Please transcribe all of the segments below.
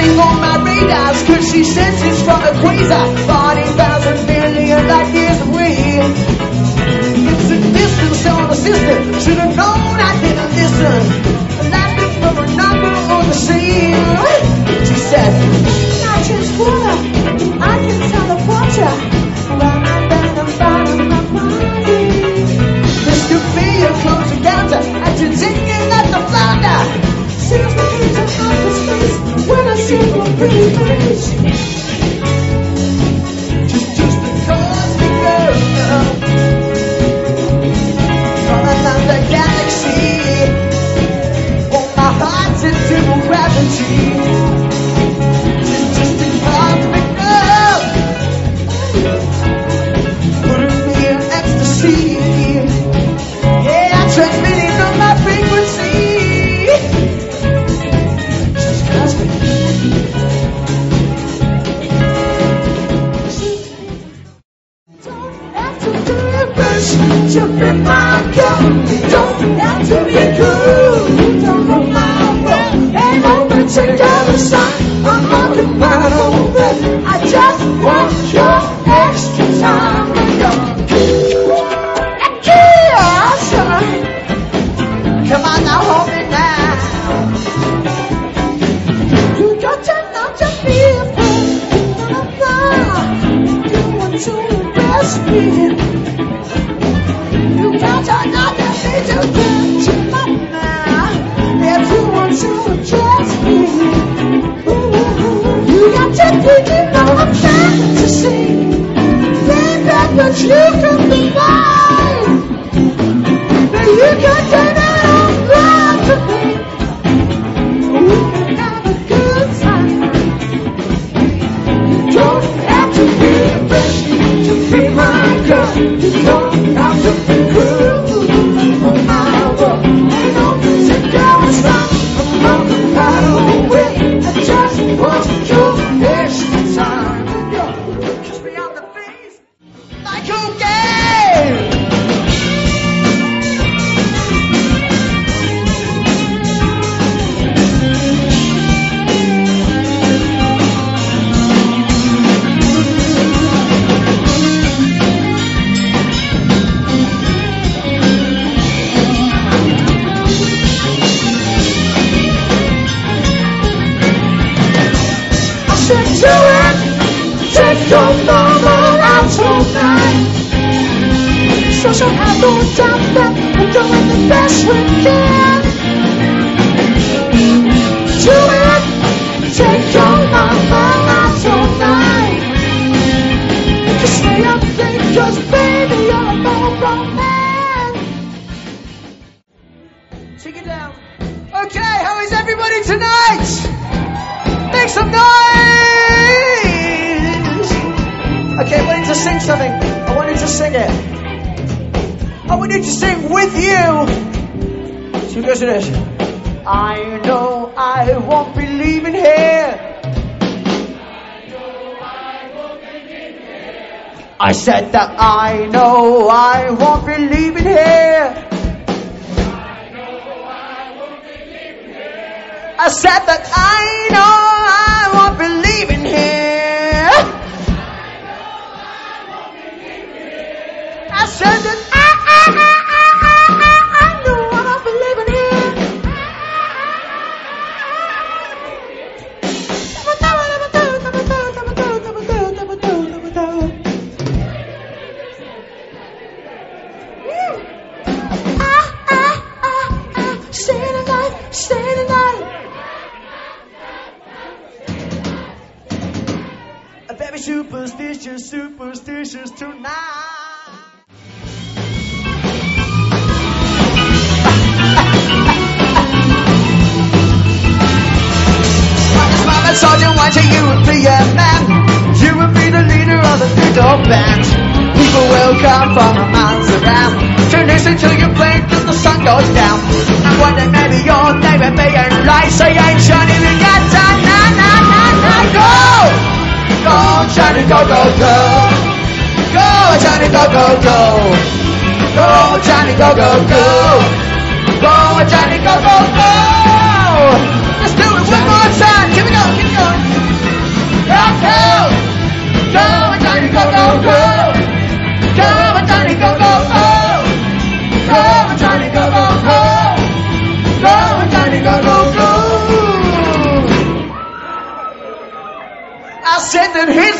shining on my radars, cause she senses from a quasar, 40,000 billion light hyperspace when I bitch, jump in my car. Don't have to be cool, don't know my way. Ain't no sign. I'm walking my own. I just want your extra time. Come on now, hold me now. You got to not to feel You want to impress me. To think you know I'm fantasy. Baby, but you can be mine. You can turn take your mama out tonight. So so have no doubt that we're doing the best we can. Do it, take your mama out tonight. Just stay up late, cause baby you're a full-grown man. Take it down. Okay, how is everybody tonight? Make some noise! Okay, I want you to sing something. I want you to sing it. I want you to sing with you. So it goes to this. I know I won't be leaving here. I said that I know I won't be leaving here. I said that I know stay tonight. A very superstitious, superstitious tonight. Sergeant, one day you would be a man. You would be the leader of the Beatle band. People will come from a miles around to listen to you play till the sun goes down. Say I ain't shining nah, nah, nah, nah. Go! Go shining, go, go, go. Go shining, go, go, go. Go shining, go, go, go. Go shining, go, go, go. Let's do it one more time. Here it go, here it go. Go, go. Go go, go, go. and his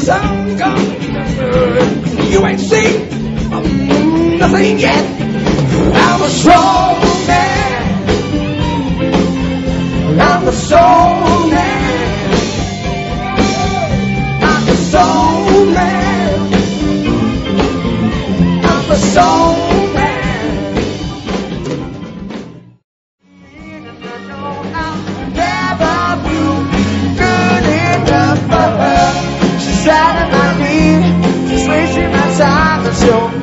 sun gone. You ain't seen nothing yet. I'm a strong man. I'm a strong man. You.